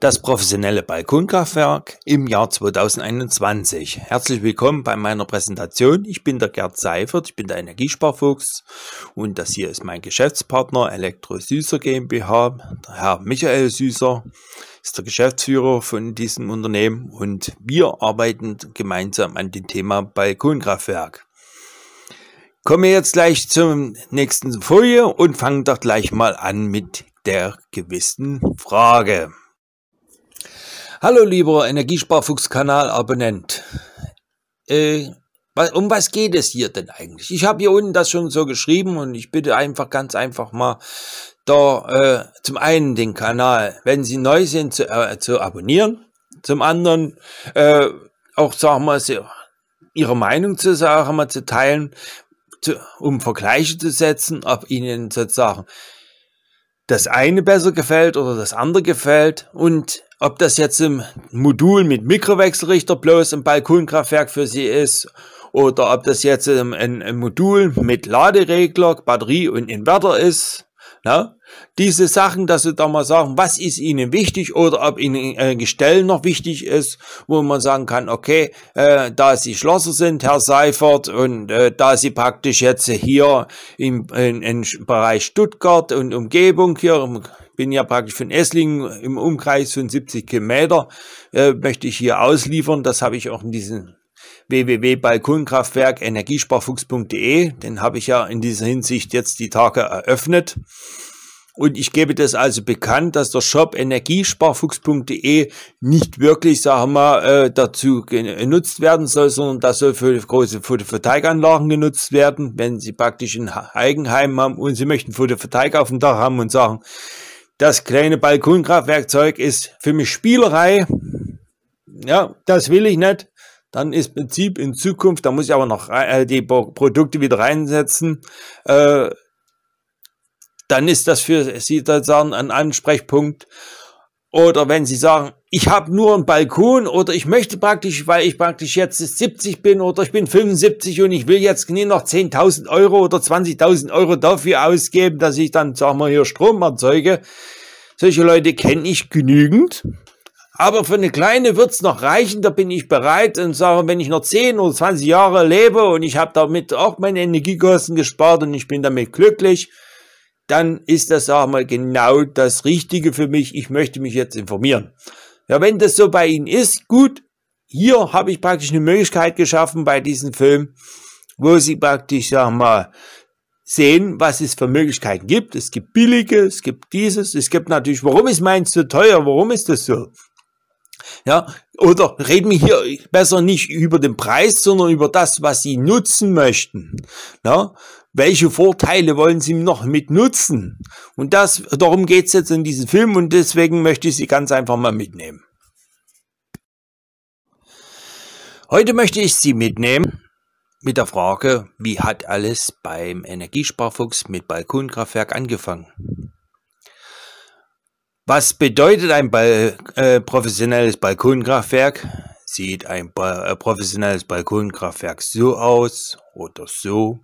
Das professionelle Balkonkraftwerk im Jahr 2021. Herzlich willkommen bei meiner Präsentation. Ich bin der Gerd Seifert, ich bin der Energiesparfuchs und das hier ist mein Geschäftspartner Elektro Süßer GmbH. Der Herr Michael Süßer ist der Geschäftsführer von diesem Unternehmen und wir arbeiten gemeinsam an dem Thema Balkonkraftwerk. Kommen wir jetzt gleich zur nächsten Folie und fangen doch gleich mal an mit der gewissen Frage. Hallo lieber Energiesparfuchs-Kanal-Abonnent. Äh, um was geht es hier denn eigentlich? Ich habe hier unten das schon so geschrieben und ich bitte einfach ganz einfach mal da äh, zum einen den Kanal, wenn Sie neu sind, zu, äh, zu abonnieren. Zum anderen äh, auch, sagen wir so, Ihre Meinung zu sagen, mal zu teilen, zu, um Vergleiche zu setzen, ob Ihnen sozusagen das eine besser gefällt oder das andere gefällt und ob das jetzt im Modul mit Mikrowechselrichter bloß ein Balkonkraftwerk für Sie ist oder ob das jetzt ein, ein Modul mit Laderegler, Batterie und Inverter ist. Na? Diese Sachen, dass Sie da mal sagen, was ist Ihnen wichtig oder ob Ihnen ein Gestell noch wichtig ist, wo man sagen kann, okay, äh, da Sie Schlosser sind, Herr Seifert, und äh, da Sie praktisch jetzt hier im, in, im Bereich Stuttgart und Umgebung hier, bin ja praktisch von Esslingen im Umkreis von 70 Kilometer, äh, möchte ich hier ausliefern. Das habe ich auch in diesem www.balkonkraftwerk energiesparfuchs.de, den habe ich ja in dieser Hinsicht jetzt die Tage eröffnet. Und ich gebe das also bekannt, dass der Shop energiesparfuchs.de nicht wirklich, sagen wir, äh, dazu genutzt werden soll, sondern das soll für große Photovoltaikanlagen genutzt werden. Wenn Sie praktisch ein Eigenheim haben und Sie möchten Photovoltaik auf dem Dach haben und sagen, das kleine Balkonkraftwerkzeug ist für mich Spielerei. Ja, das will ich nicht dann ist Prinzip in Zukunft, da muss ich aber noch äh, die Produkte wieder reinsetzen, äh, dann ist das für Sie sozusagen ein Ansprechpunkt. Oder wenn Sie sagen, ich habe nur einen Balkon oder ich möchte praktisch, weil ich praktisch jetzt 70 bin oder ich bin 75 und ich will jetzt nie noch 10.000 Euro oder 20.000 Euro dafür ausgeben, dass ich dann, sagen wir hier, Strom erzeuge. Solche Leute kenne ich genügend. Aber für eine kleine wird's noch reichen, da bin ich bereit und sage, wenn ich noch 10 oder 20 Jahre lebe und ich habe damit auch meine Energiekosten gespart und ich bin damit glücklich, dann ist das, sag mal, genau das Richtige für mich. Ich möchte mich jetzt informieren. Ja, wenn das so bei Ihnen ist, gut. Hier habe ich praktisch eine Möglichkeit geschaffen bei diesem Film, wo Sie praktisch, sag mal, sehen, was es für Möglichkeiten gibt. Es gibt billige, es gibt dieses, es gibt natürlich, warum ist meins so teuer, warum ist das so? Ja, oder reden wir hier besser nicht über den Preis, sondern über das, was Sie nutzen möchten. Ja, welche Vorteile wollen Sie noch mit nutzen? Und das, darum geht's jetzt in diesem Film und deswegen möchte ich Sie ganz einfach mal mitnehmen. Heute möchte ich Sie mitnehmen mit der Frage, wie hat alles beim Energiesparfuchs mit Balkonkraftwerk angefangen? Was bedeutet ein Bal äh, professionelles Balkonkraftwerk? Sieht ein ba äh, professionelles Balkonkraftwerk so aus oder so?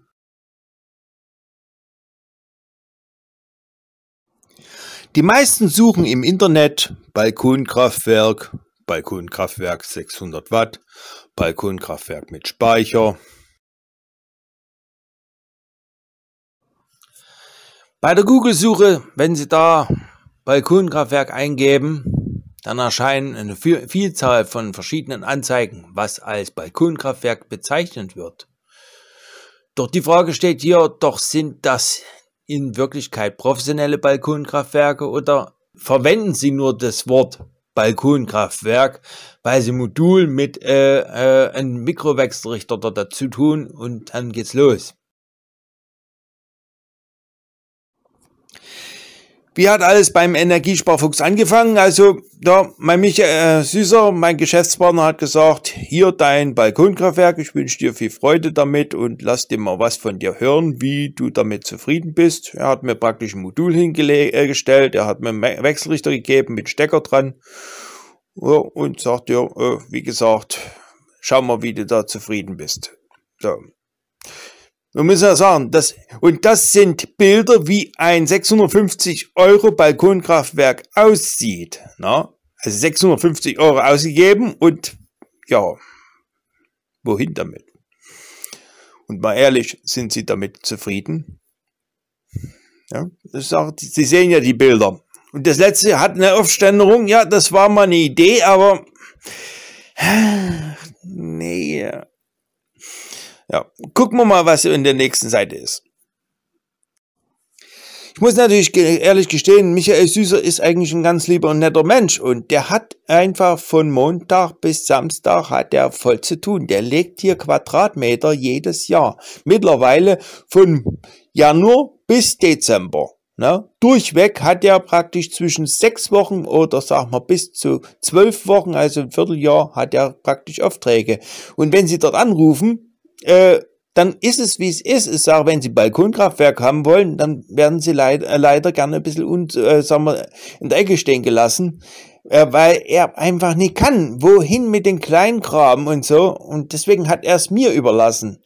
Die meisten suchen im Internet Balkonkraftwerk, Balkonkraftwerk 600 Watt, Balkonkraftwerk mit Speicher. Bei der Google-Suche, wenn Sie da Balkonkraftwerk eingeben, dann erscheinen eine Vielzahl von verschiedenen Anzeigen, was als Balkonkraftwerk bezeichnet wird. Doch die Frage steht hier, doch sind das in Wirklichkeit professionelle Balkonkraftwerke oder verwenden sie nur das Wort Balkonkraftwerk, weil sie Modul mit äh, äh, einem Mikrowechselrichter dazu tun und dann geht's los. Wie hat alles beim Energiesparfuchs angefangen? Also, da, mein Michael äh, Süßer, mein Geschäftspartner, hat gesagt, hier dein Balkonkraftwerk, ich wünsche dir viel Freude damit und lass dir mal was von dir hören, wie du damit zufrieden bist. Er hat mir praktisch ein Modul hingestellt, er hat mir einen Wechselrichter gegeben mit Stecker dran ja, und sagt, ja, äh, wie gesagt, schau mal, wie du da zufrieden bist. So. Man muss ja sagen, das, und das sind Bilder, wie ein 650 Euro Balkonkraftwerk aussieht. Na? Also 650 Euro ausgegeben und ja, wohin damit? Und mal ehrlich, sind Sie damit zufrieden? Ja, ist auch, Sie sehen ja die Bilder. Und das letzte hat eine Aufständerung, ja, das war mal eine Idee, aber nee. Ja, gucken wir mal, was in der nächsten Seite ist. Ich muss natürlich ehrlich gestehen, Michael Süßer ist eigentlich ein ganz lieber und netter Mensch und der hat einfach von Montag bis Samstag hat er voll zu tun. Der legt hier Quadratmeter jedes Jahr. Mittlerweile von Januar bis Dezember. Ne? Durchweg hat er praktisch zwischen sechs Wochen oder sagen wir bis zu zwölf Wochen, also ein Vierteljahr, hat er praktisch Aufträge. Und wenn Sie dort anrufen, äh, dann ist es, wie es ist. Ich sage, wenn Sie Balkonkraftwerk haben wollen, dann werden Sie leid, äh, leider gerne ein bisschen un, äh, sagen wir, in der Ecke stehen gelassen, äh, weil er einfach nicht kann. Wohin mit den Kleingraben und so. Und deswegen hat er es mir überlassen.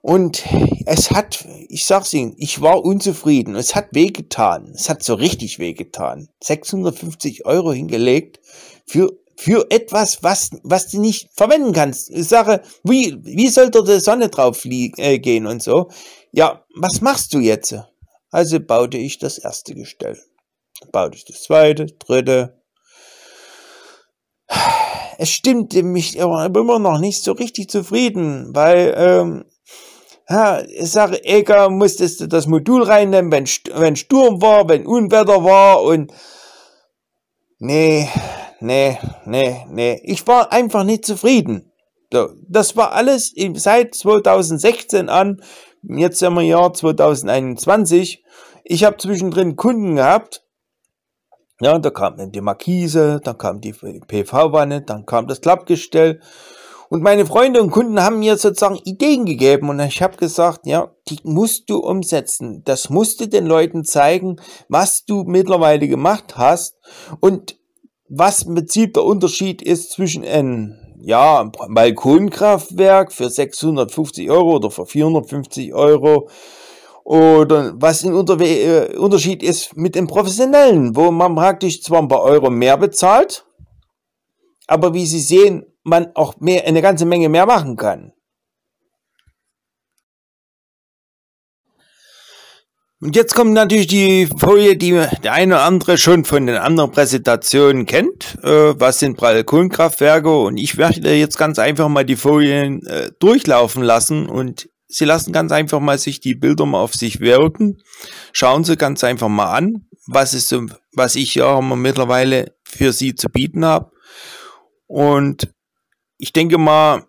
Und es hat, ich sag's Ihnen, ich war unzufrieden. Es hat wehgetan. Es hat so richtig wehgetan. 650 Euro hingelegt für für etwas, was, was du nicht verwenden kannst. Ich sage, wie, wie soll da die Sonne drauf äh, gehen und so? Ja, was machst du jetzt? Also baute ich das erste Gestell. Baute ich das zweite, dritte. Es stimmte mich immer noch nicht so richtig zufrieden, weil, ähm, ja, ich sage, Ega, musstest du das Modul reinnehmen, wenn, wenn Sturm war, wenn Unwetter war und nee, nee, nee, nee. Ich war einfach nicht zufrieden. Das war alles seit 2016 an. Jetzt sind wir Jahr 2021. Ich habe zwischendrin Kunden gehabt. Ja, da kam die Markise, dann kam die PV-Wanne, dann kam das Klappgestell. Und meine Freunde und Kunden haben mir sozusagen Ideen gegeben und ich habe gesagt, ja, die musst du umsetzen. Das musst du den Leuten zeigen, was du mittlerweile gemacht hast. Und was im Prinzip der Unterschied ist zwischen einem ja, Balkonkraftwerk für 650 Euro oder für 450 Euro oder was ein äh, Unterschied ist mit dem professionellen, wo man praktisch zwar ein paar Euro mehr bezahlt, aber wie Sie sehen, man auch mehr, eine ganze Menge mehr machen kann. Und jetzt kommt natürlich die Folie, die der eine oder andere schon von den anderen Präsentationen kennt. Äh, was sind Balkonkraftwerke? Und ich werde jetzt ganz einfach mal die Folien äh, durchlaufen lassen und Sie lassen ganz einfach mal sich die Bilder mal auf sich wirken. Schauen Sie ganz einfach mal an, was ist was ich ja mittlerweile für Sie zu bieten habe. Und ich denke mal,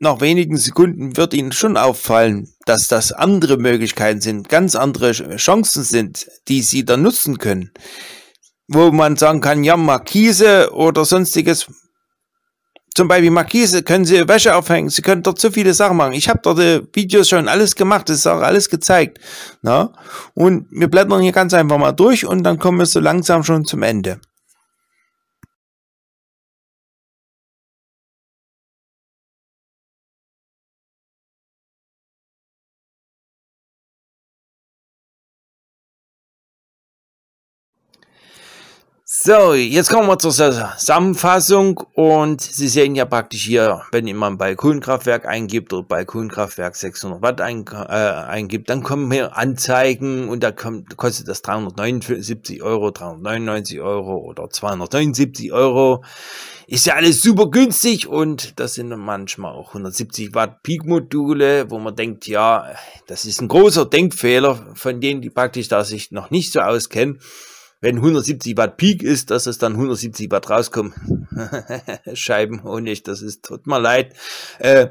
nach wenigen Sekunden wird Ihnen schon auffallen, dass das andere Möglichkeiten sind, ganz andere Chancen sind, die Sie da nutzen können. Wo man sagen kann, ja, Markise oder sonstiges. Zum Beispiel Markise können Sie Wäsche aufhängen, Sie können dort so viele Sachen machen. Ich habe dort die Videos schon alles gemacht, das ist auch alles gezeigt. Na? Und wir blättern hier ganz einfach mal durch und dann kommen wir so langsam schon zum Ende. So, jetzt kommen wir zur Zusammenfassung und Sie sehen ja praktisch hier, wenn man Balkonkraftwerk eingibt oder Balkonkraftwerk 600 Watt ein, äh, eingibt, dann kommen hier Anzeigen und da kommt, kostet das 379 Euro, 399 Euro oder 279 Euro. Ist ja alles super günstig und das sind manchmal auch 170 Watt Peak-Module, wo man denkt, ja, das ist ein großer Denkfehler von denen, die praktisch da sich noch nicht so auskennen wenn 170 Watt Peak ist, dass es dann 170 Watt rauskommen. Scheiben Honig, das ist, tut mir leid. Äh,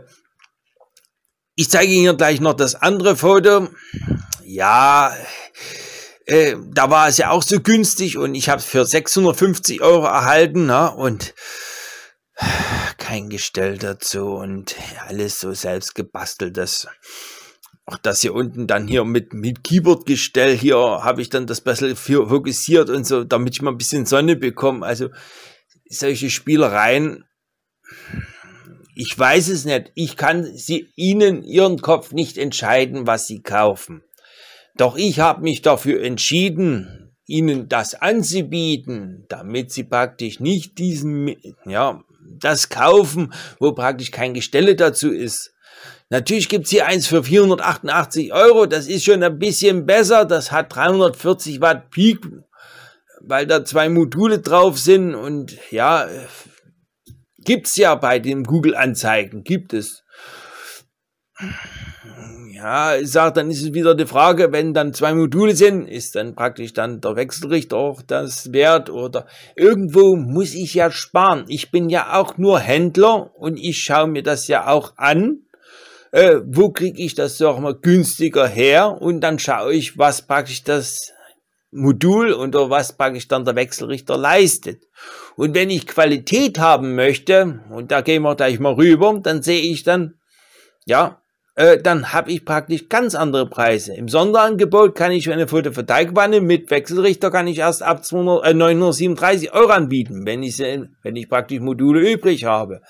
ich zeige Ihnen gleich noch das andere Foto. Ja, äh, da war es ja auch so günstig und ich habe es für 650 Euro erhalten na, und kein Gestell dazu und alles so selbst gebasteltes. Auch das hier unten dann hier mit, mit Keyboard-Gestell, hier habe ich dann das besser fokussiert und so, damit ich mal ein bisschen Sonne bekomme. Also solche Spielereien, ich weiß es nicht. Ich kann sie ihnen ihren Kopf nicht entscheiden, was sie kaufen. Doch ich habe mich dafür entschieden, ihnen das anzubieten, damit sie praktisch nicht diesen, ja, das kaufen, wo praktisch kein Gestelle dazu ist. Natürlich gibt's hier eins für 488 Euro, das ist schon ein bisschen besser, das hat 340 Watt Peak, weil da zwei Module drauf sind und ja, gibt's ja bei den Google-Anzeigen, gibt es. Ja, ich sag, dann ist es wieder die Frage, wenn dann zwei Module sind, ist dann praktisch dann der Wechselrichter auch das wert oder irgendwo muss ich ja sparen. Ich bin ja auch nur Händler und ich schaue mir das ja auch an. Äh, wo kriege ich das sag mal günstiger her und dann schaue ich, was praktisch das Modul oder was praktisch dann der Wechselrichter leistet. Und wenn ich Qualität haben möchte, und da gehen wir gleich mal rüber, dann sehe ich dann, ja, äh, dann habe ich praktisch ganz andere Preise. Im Sonderangebot kann ich eine Photovoltaikwanne mit Wechselrichter kann ich erst ab 200, äh, 937 Euro anbieten, wenn ich, wenn ich praktisch Module übrig habe.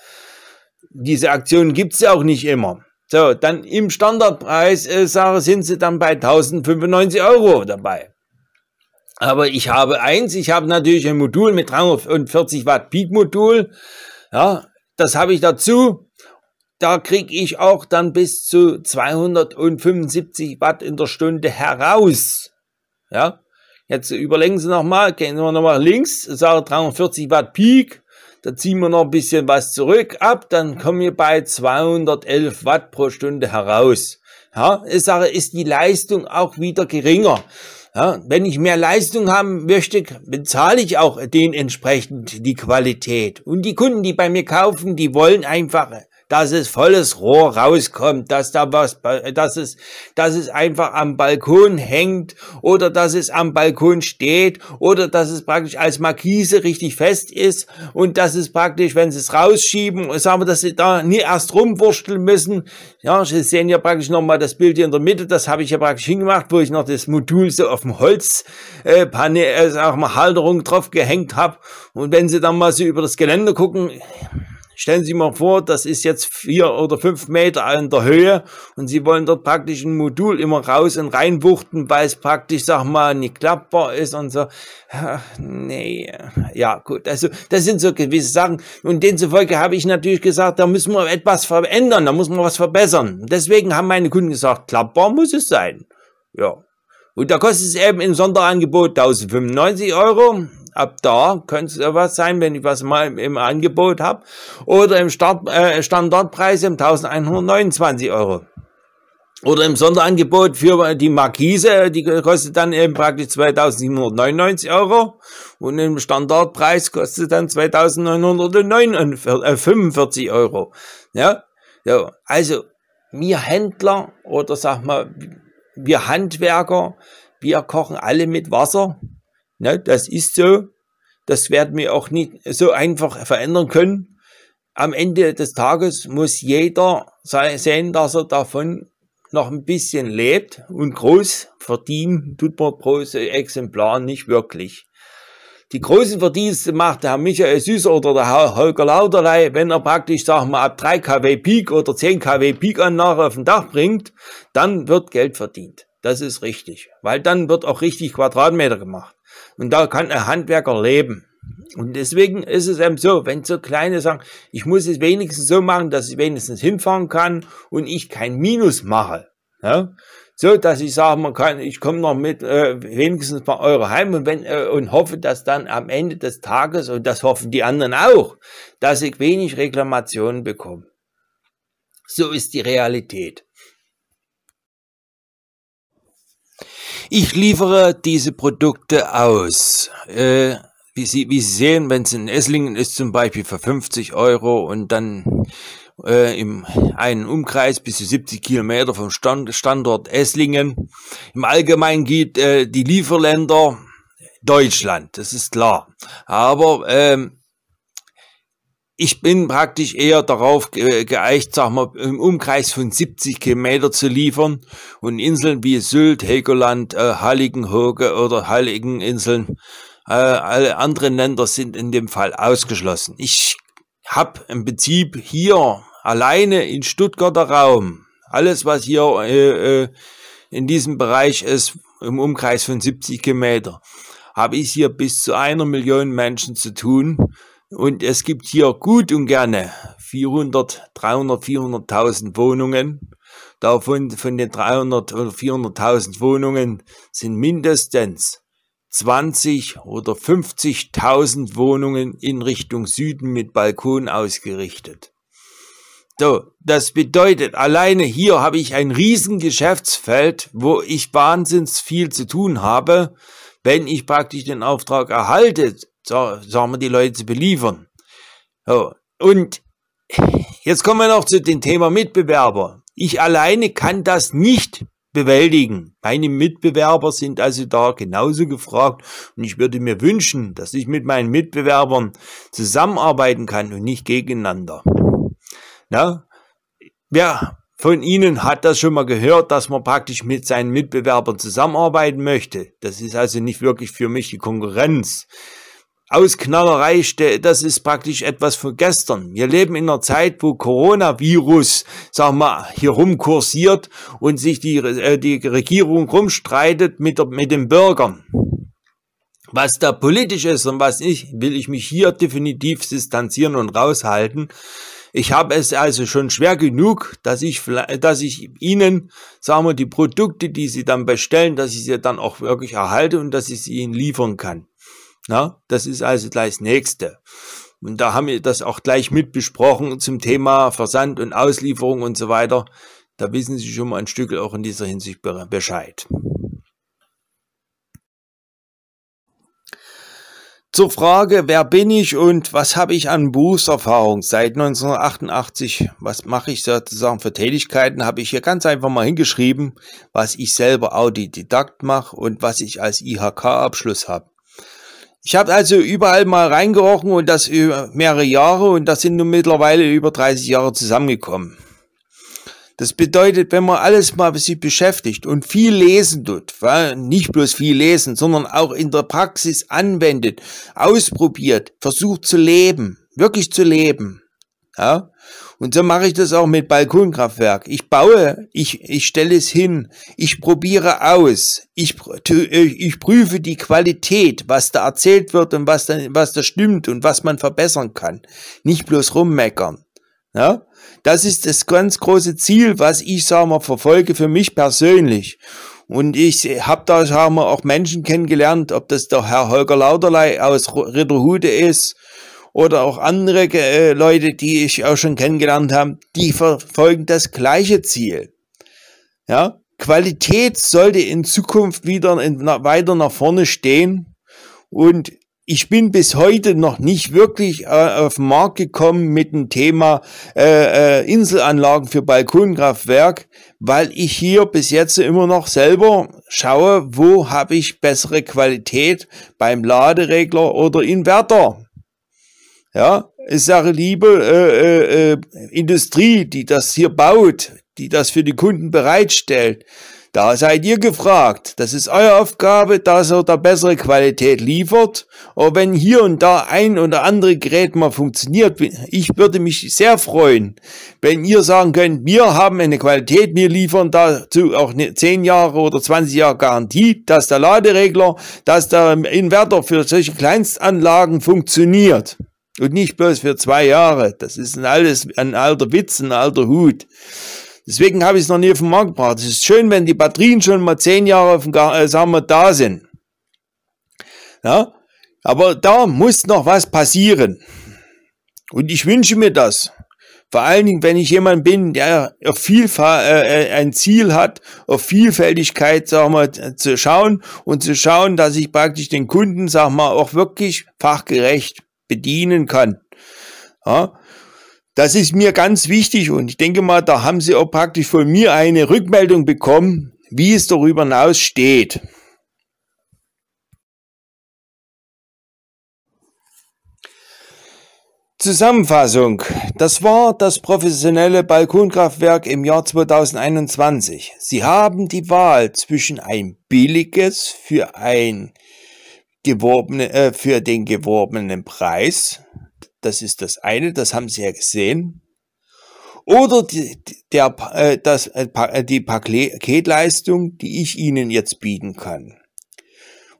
Diese Aktionen gibt's ja auch nicht immer. So, dann im Standardpreis äh, sage, sind sie dann bei 1095 Euro dabei. Aber ich habe eins, ich habe natürlich ein Modul mit 340 Watt Peak Modul. Ja, das habe ich dazu da kriege ich auch dann bis zu 275 Watt in der Stunde heraus. Ja, jetzt überlegen Sie nochmal, gehen wir nochmal links, sage 340 Watt Peak, da ziehen wir noch ein bisschen was zurück ab, dann kommen wir bei 211 Watt pro Stunde heraus. Ja, ich sage, ist die Leistung auch wieder geringer. Ja, wenn ich mehr Leistung haben möchte, bezahle ich auch dementsprechend die Qualität. Und die Kunden, die bei mir kaufen, die wollen einfach dass es volles Rohr rauskommt, dass da was, dass es, dass es einfach am Balkon hängt oder dass es am Balkon steht oder dass es praktisch als Markise richtig fest ist und dass es praktisch, wenn sie es rausschieben, sagen wir, dass sie da nie erst rumwursteln müssen. Ja, Sie sehen ja praktisch nochmal das Bild hier in der Mitte, das habe ich ja praktisch hingemacht, wo ich noch das Modul so auf dem Holzpanel, äh, äh, sag mal, Halterung drauf gehängt habe. Und wenn Sie dann mal so über das Geländer gucken, Stellen Sie mal vor, das ist jetzt vier oder fünf Meter in der Höhe und Sie wollen dort praktisch ein Modul immer raus und reinwuchten, weil es praktisch, sag mal, nicht klappbar ist und so. Ach, nee, ja gut, also das sind so gewisse Sachen und demzufolge habe ich natürlich gesagt, da müssen wir etwas verändern, da muss man was verbessern. Deswegen haben meine Kunden gesagt, klappbar muss es sein. Ja, und da kostet es eben im Sonderangebot 1095 Euro ab da könnte es was sein, wenn ich was mal im Angebot habe. Oder im Start, äh, Standardpreis um 1129 Euro. Oder im Sonderangebot für die Markise, die kostet dann eben praktisch 2799 Euro. Und im Standardpreis kostet dann 2945 Euro. Ja, so. also wir Händler oder sag mal, wir Handwerker, wir kochen alle mit Wasser. Ne, das ist so. Das werden wir auch nicht so einfach verändern können. Am Ende des Tages muss jeder sehen, dass er davon noch ein bisschen lebt und groß verdienen tut man pro Exemplar nicht wirklich. Die großen Verdienste macht der Herr Michael Süßer oder der Herr Holger Lauderlei, wenn er praktisch, sagen wir, ab 3 kW Peak oder 10 kW Peak Anlage auf den Dach bringt, dann wird Geld verdient. Das ist richtig. Weil dann wird auch richtig Quadratmeter gemacht. Und da kann ein Handwerker leben. Und deswegen ist es eben so, wenn so kleine sagen, ich muss es wenigstens so machen, dass ich wenigstens hinfahren kann und ich kein Minus mache. Ja? So, dass ich sage, man kann, ich komme noch mit äh, wenigstens bei eure Heim und, wenn, äh, und hoffe, dass dann am Ende des Tages, und das hoffen die anderen auch, dass ich wenig Reklamationen bekomme. So ist die Realität. Ich liefere diese Produkte aus. Äh, wie, Sie, wie Sie sehen, wenn es in Esslingen ist, zum Beispiel für 50 Euro und dann äh, im einen Umkreis bis zu 70 Kilometer vom Stand, Standort Esslingen. Im Allgemeinen geht äh, die Lieferländer Deutschland, das ist klar. Aber ähm, ich bin praktisch eher darauf geeicht, sag mal, im Umkreis von 70 Kilometer zu liefern und Inseln wie Sylt, Helgoland, äh, Heiligenhoge oder Heiligeninseln, äh, alle anderen Länder sind in dem Fall ausgeschlossen. Ich habe im Prinzip hier alleine in Stuttgarter Raum alles, was hier äh, äh, in diesem Bereich ist, im Umkreis von 70 Kilometer, habe ich hier bis zu einer Million Menschen zu tun. Und es gibt hier gut und gerne 400, 300, 400.000 Wohnungen. Davon, von den 300 oder 400.000 Wohnungen sind mindestens 20 oder 50.000 Wohnungen in Richtung Süden mit Balkon ausgerichtet. So, das bedeutet, alleine hier habe ich ein riesen Geschäftsfeld, wo ich wahnsinns viel zu tun habe, wenn ich praktisch den Auftrag erhalte, so, sagen wir die Leute zu beliefern. So, und jetzt kommen wir noch zu dem Thema Mitbewerber. Ich alleine kann das nicht bewältigen. Meine Mitbewerber sind also da genauso gefragt und ich würde mir wünschen, dass ich mit meinen Mitbewerbern zusammenarbeiten kann und nicht gegeneinander. Na? Wer von Ihnen hat das schon mal gehört, dass man praktisch mit seinen Mitbewerbern zusammenarbeiten möchte. Das ist also nicht wirklich für mich die Konkurrenz. Ausknallerei, das ist praktisch etwas von gestern. Wir leben in einer Zeit, wo Coronavirus, sag mal, hier rumkursiert und sich die, äh, die Regierung rumstreitet mit, der, mit den Bürgern. Was da politisch ist und was nicht, will ich mich hier definitiv distanzieren und raushalten. Ich habe es also schon schwer genug, dass ich, dass ich Ihnen, sagen wir, die Produkte, die Sie dann bestellen, dass ich sie dann auch wirklich erhalte und dass ich sie Ihnen liefern kann. Na, das ist also gleich das Nächste. Und da haben wir das auch gleich mit besprochen zum Thema Versand und Auslieferung und so weiter. Da wissen Sie schon mal ein Stück auch in dieser Hinsicht Bescheid. Zur Frage, wer bin ich und was habe ich an Berufserfahrung seit 1988, was mache ich sozusagen für Tätigkeiten, habe ich hier ganz einfach mal hingeschrieben, was ich selber Autodidakt mache und was ich als IHK-Abschluss habe. Ich habe also überall mal reingerochen und das über mehrere Jahre und das sind nun mittlerweile über 30 Jahre zusammengekommen. Das bedeutet, wenn man alles mal sich beschäftigt und viel lesen tut, nicht bloß viel lesen, sondern auch in der Praxis anwendet, ausprobiert, versucht zu leben, wirklich zu leben, ja, und so mache ich das auch mit Balkonkraftwerk. Ich baue, ich, ich stelle es hin, ich probiere aus, ich, ich prüfe die Qualität, was da erzählt wird und was da, was da stimmt und was man verbessern kann. Nicht bloß rummeckern. Ja? Das ist das ganz große Ziel, was ich, sagen wir, verfolge für mich persönlich. Und ich habe da, sagen wir, auch Menschen kennengelernt, ob das der Herr Holger Lauderlei aus Ritterhude ist, oder auch andere äh, Leute, die ich auch schon kennengelernt habe, die verfolgen das gleiche Ziel. Ja, Qualität sollte in Zukunft wieder in, na, weiter nach vorne stehen und ich bin bis heute noch nicht wirklich äh, auf den Markt gekommen mit dem Thema äh, äh, Inselanlagen für Balkonkraftwerk, weil ich hier bis jetzt immer noch selber schaue, wo habe ich bessere Qualität beim Laderegler oder Inverter. Ja, ich sage lieber äh, äh, äh, Industrie, die das hier baut, die das für die Kunden bereitstellt. Da seid ihr gefragt. Das ist eure Aufgabe, dass er da bessere Qualität liefert. Aber wenn hier und da ein oder andere Gerät mal funktioniert, ich würde mich sehr freuen, wenn ihr sagen könnt, wir haben eine Qualität, wir liefern dazu auch 10 Jahre oder 20 Jahre Garantie, dass der Laderegler, dass der Inverter für solche Kleinstanlagen funktioniert. Und nicht bloß für zwei Jahre. Das ist ein, alles, ein alter Witz, ein alter Hut. Deswegen habe ich es noch nie auf den Markt gebracht. Es ist schön, wenn die Batterien schon mal zehn Jahre auf dem, äh, sagen wir, da sind. Ja? Aber da muss noch was passieren. Und ich wünsche mir das. Vor allen Dingen, wenn ich jemand bin, der auf Vielfalt, äh, äh, ein Ziel hat, auf Vielfältigkeit, sagen wir, zu schauen und zu schauen, dass ich praktisch den Kunden, sagen wir, auch wirklich fachgerecht bedienen kann. Ja, das ist mir ganz wichtig und ich denke mal, da haben Sie auch praktisch von mir eine Rückmeldung bekommen, wie es darüber hinaus steht. Zusammenfassung. Das war das professionelle Balkonkraftwerk im Jahr 2021. Sie haben die Wahl zwischen ein billiges für ein geworbene, äh, für den geworbenen Preis. Das ist das eine, das haben Sie ja gesehen. Oder die, der, äh, das, äh, äh die Paketleistung, die ich Ihnen jetzt bieten kann.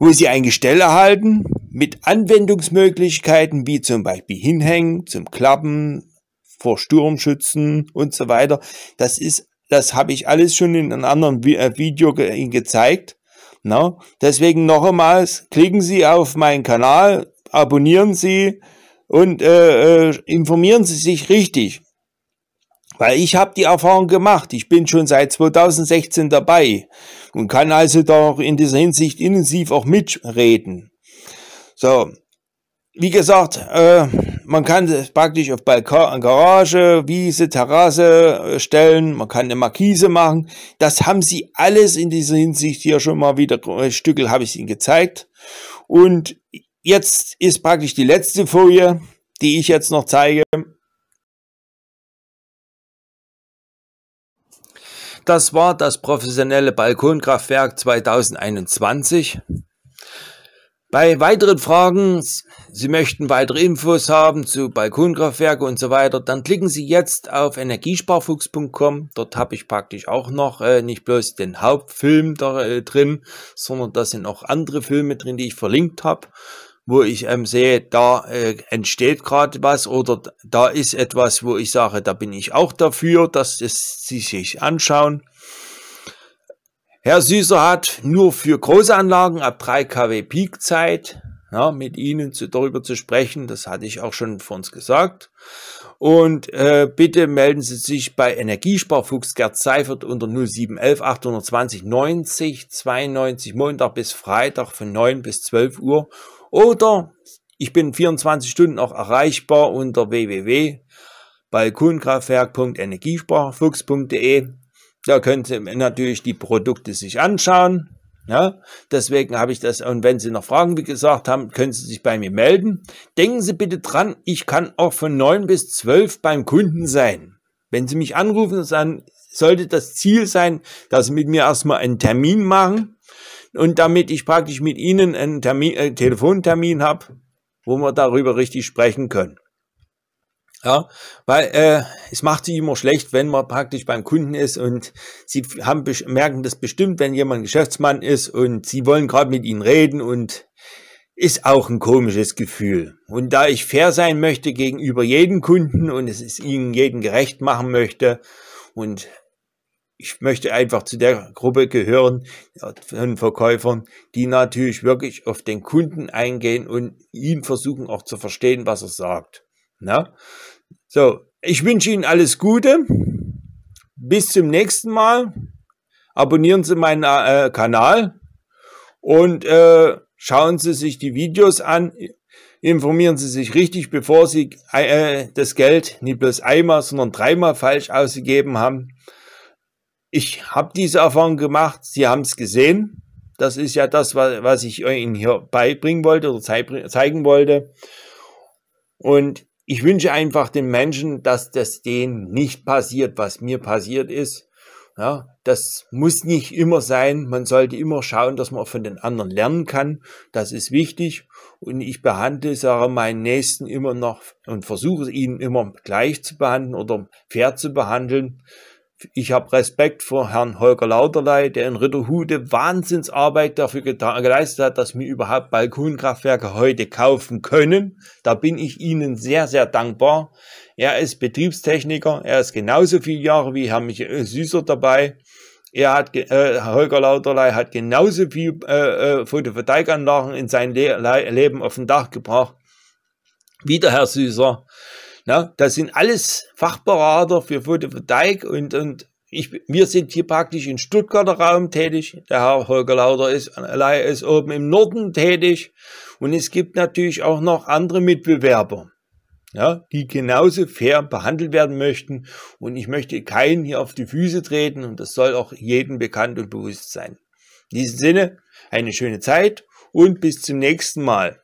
wo Sie ein Gestell erhalten mit Anwendungsmöglichkeiten wie zum Beispiel Hinhängen, zum Klappen, vor Sturmschützen und so weiter. Das ist, das habe ich alles schon in einem anderen äh, Video Ihnen gezeigt. No? Deswegen noch einmal, klicken Sie auf meinen Kanal, abonnieren Sie und äh, äh, informieren Sie sich richtig. Weil ich habe die Erfahrung gemacht. Ich bin schon seit 2016 dabei und kann also doch in dieser Hinsicht intensiv auch mitreden. So, wie gesagt, äh, man kann es praktisch auf Balkon, Garage, Wiese, Terrasse äh, stellen, man kann eine Markise machen. Das haben sie alles in dieser Hinsicht hier schon mal wieder, äh, Stückel habe ich ihnen gezeigt. Und jetzt ist praktisch die letzte Folie, die ich jetzt noch zeige. Das war das professionelle Balkonkraftwerk 2021. Bei weiteren Fragen, Sie möchten weitere Infos haben zu Balkonkraftwerke und so weiter, dann klicken Sie jetzt auf energiesparfuchs.com. Dort habe ich praktisch auch noch äh, nicht bloß den Hauptfilm da äh, drin, sondern da sind auch andere Filme drin, die ich verlinkt habe, wo ich ähm, sehe, da äh, entsteht gerade was oder da ist etwas, wo ich sage, da bin ich auch dafür, dass es Sie sich anschauen. Herr Süßer hat nur für große Anlagen ab 3 kW Peakzeit ja, mit Ihnen zu, darüber zu sprechen. Das hatte ich auch schon vor uns gesagt. Und äh, bitte melden Sie sich bei Energiesparfuchs Gerd Seifert unter 0711 820 90 92 Montag bis Freitag von 9 bis 12 Uhr. Oder ich bin 24 Stunden auch erreichbar unter www.balkonkraftwerk.energiesparfuchs.de da können Sie natürlich die Produkte sich anschauen. Ja, deswegen habe ich das, und wenn Sie noch Fragen, wie gesagt haben, können Sie sich bei mir melden. Denken Sie bitte dran, ich kann auch von 9 bis 12 beim Kunden sein. Wenn Sie mich anrufen, dann sollte das Ziel sein, dass Sie mit mir erstmal einen Termin machen und damit ich praktisch mit Ihnen einen Termin, äh, Telefontermin habe, wo wir darüber richtig sprechen können. Ja, weil äh, es macht sich immer schlecht, wenn man praktisch beim Kunden ist und sie haben merken das bestimmt, wenn jemand Geschäftsmann ist und sie wollen gerade mit ihnen reden und ist auch ein komisches Gefühl. Und da ich fair sein möchte gegenüber jedem Kunden und es ist ihnen jeden gerecht machen möchte und ich möchte einfach zu der Gruppe gehören von Verkäufern, die natürlich wirklich auf den Kunden eingehen und ihn versuchen auch zu verstehen, was er sagt. Na? So, ich wünsche Ihnen alles Gute. Bis zum nächsten Mal. Abonnieren Sie meinen äh, Kanal und äh, schauen Sie sich die Videos an. Informieren Sie sich richtig, bevor Sie äh, das Geld nicht bloß einmal, sondern dreimal falsch ausgegeben haben. Ich habe diese Erfahrung gemacht. Sie haben es gesehen. Das ist ja das, was ich Ihnen hier beibringen wollte oder zeigen wollte. Und ich wünsche einfach den Menschen, dass das denen nicht passiert, was mir passiert ist. Ja, das muss nicht immer sein. Man sollte immer schauen, dass man von den anderen lernen kann. Das ist wichtig. Und ich behandle, sage meinen Nächsten immer noch und versuche ihn immer gleich zu behandeln oder fair zu behandeln. Ich habe Respekt vor Herrn Holger Lauterlei, der in Ritterhude Wahnsinnsarbeit dafür geleistet hat, dass wir überhaupt Balkonkraftwerke heute kaufen können. Da bin ich Ihnen sehr, sehr dankbar. Er ist Betriebstechniker, er ist genauso viele Jahre wie Herr Michael Süßer dabei. Er hat, äh, Holger Lauterlei hat genauso viel äh, äh, Photovoltaikanlagen in sein Le Leben auf den Dach gebracht wie der Herr Süßer. Na, das sind alles Fachberater für Photovoltaik und, und ich, wir sind hier praktisch im Stuttgarter Raum tätig. Der Herr Holger Lauter ist, ist oben im Norden tätig. Und es gibt natürlich auch noch andere Mitbewerber, ja, die genauso fair behandelt werden möchten. Und ich möchte keinen hier auf die Füße treten und das soll auch jedem bekannt und bewusst sein. In diesem Sinne, eine schöne Zeit und bis zum nächsten Mal.